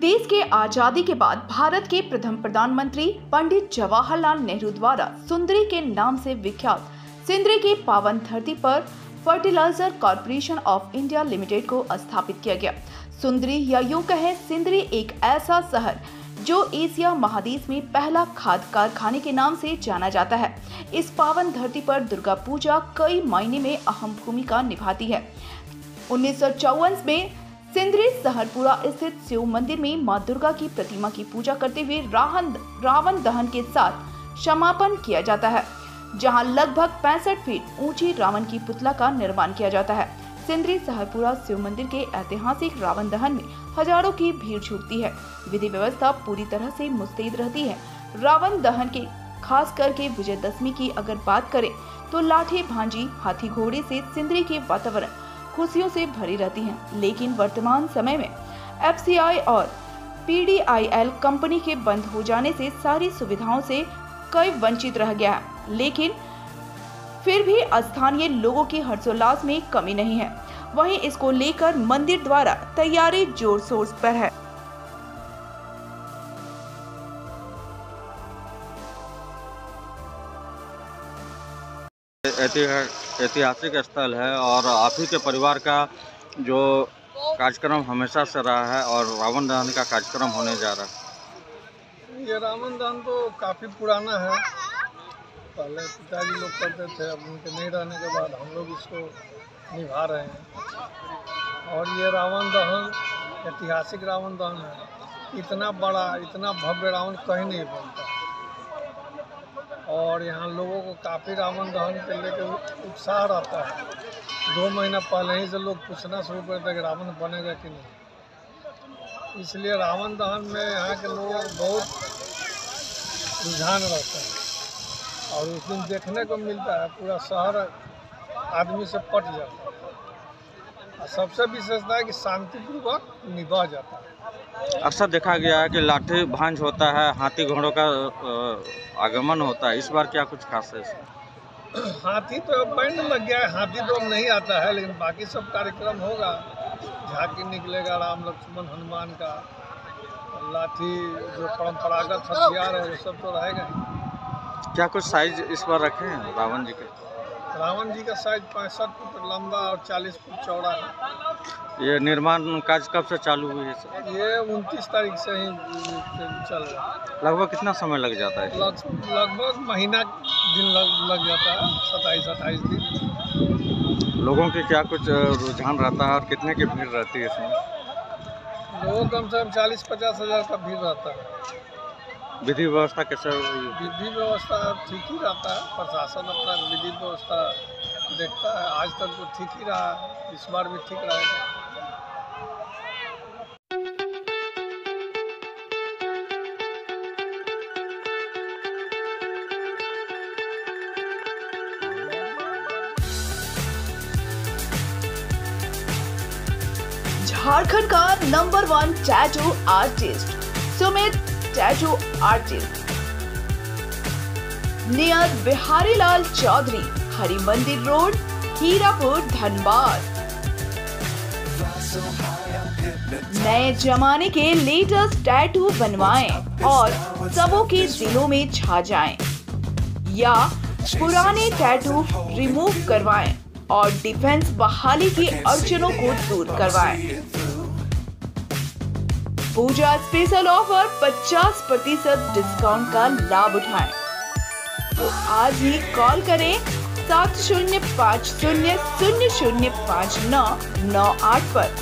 देश के आज़ादी के बाद भारत के प्रथम प्रधानमंत्री पंडित जवाहरलाल नेहरू द्वारा सुंदरी के नाम से विख्यात सिंदरी की पावन धरती पर fertilizer corporation of India limited को स्थापित किया गया। सुंदरी या यूँ कहें, सिंदरी एक ऐसा शहर जो एशिया महादेश में पहला खाद कारखाने के नाम से जाना जाता है। इस पावन धरती पर दुर्गा पूजा कई मायने में अहम भूमिका निभाती है। उन्नीस सौ चौवन में सिंदरी सहरपुरा स्थित शिव मंदिर में माँ दुर्गा की प्रतिमा की पूजा करते हुए रावण रावण दहन के साथ समापन किया जाता है, जहाँ लगभग पैंसठ फीट ऊँची रावण की पुतला का निर्माण किया जाता है। सिंदरी सहरपुरा शिव मंदिर के ऐतिहासिक रावण दहन में हज़ारों की भीड़ छूटती है। विधि व्यवस्था पूरी तरह से मुस्तैद रहती है। रावण दहन के, खास करके विजयदशमी की अगर बात करें तो लाठी भांजी, हाथी घोड़े से सिंदरी के वातावरण खुशियों से भरी रहती हैं। लेकिन वर्तमान समय में एफसीआई और पीडीआईएल कंपनी के बंद हो जाने से सारी सुविधाओं से कई वंचित रह गया है। लेकिन फिर भी स्थानीय लोगों की हर्षोल्लास में कमी नहीं है। वहीं इसको लेकर मंदिर द्वारा तैयारी ज़ोर शोर पर है। ऐतिहासिक स्थल है और आप ही के परिवार का जो कार्यक्रम हमेशा से रहा है और रावण दहन का कार्यक्रम होने जा रहा है। ये रावण दहन तो काफ़ी पुराना है। पहले पिताजी लोग करते थे, अब उनके नहीं रहने के बाद हम लोग इसको निभा रहे हैं। और ये रावण दहन, ऐतिहासिक रावण दहन है। इतना बड़ा, इतना भव्य रावण कहीं नहीं बनता। और यहाँ लोगों को काफ़ी रावण दहन के लेकर उत्साह रहता है। दो महीना पहले ही से लोग पूछना शुरू कर कि रावण बनेगा कि नहीं। इसलिए रावण दहन में यहाँ के लोग बहुत रुझान रहता है। और उस दिन देखने को मिलता है, पूरा शहर आदमी से पट जाता है। सबसे विशेषता है कि शांतिपूर्वक निभा जाता है। अक्सर देखा गया है कि लाठी भांज होता है हाथी घोड़ों का आगमन होता है। इस बार क्या कुछ खास है इसमें? हाथी तो बैंड लग गया है हाथी तो अब नहीं आता है लेकिन बाकी सब कार्यक्रम होगा। झांकी निकलेगा राम लक्ष्मण हनुमान का। लाठी जो परंपरागत हथियार है वो सब तो रहेगा क्या कुछ साइज़ इस बार रखे हैं रावण जी के? रावण जी का साइज़ पैंसठ फुट लंबा और चालीस फुट चौड़ा है। ये निर्माण कार्य कब से चालू हुई है सर? ये उनतीस तारीख से ही चल रहा है। लगभग कितना समय लग जाता है? लगभग महीना दिन लग, लग जाता है सताईस अट्ठाईस दिन। लोगों के क्या कुछ रुझान रहता है और कितने की भीड़ रहती है इसमें? लोगों कम से कम चालीस पचास हज़ार का भीड़ रहता है। विधि व्यवस्था कैसे विधि व्यवस्था ठीक ही रहता है। प्रशासन अपना विधि व्यवस्था देखता है। आज तक तो ठीक ही रहा इस बार भी ठीक रहेगा झारखंड का number one tattoo artist Sumit tattoo artist near Bihari Lal Chaudhary Hari Mandir road Hirapur Dhanbad नए जमाने के लेटेस्ट टैटू बनवाएँ और सबों के दिलों में छा जाएँ। या पुराने टैटू रिमूव करवाएँ और डिफेंस बहाली की अड़चनों को दूर करवाएँ। पूजा स्पेशल ऑफ़र 50 प्रतिशत डिस्काउंट का लाभ उठाएँ। तो आज ही कॉल करें सात शून्य पाँच शून्य शून्य शून्य पाँच नौ नौ आठ पर।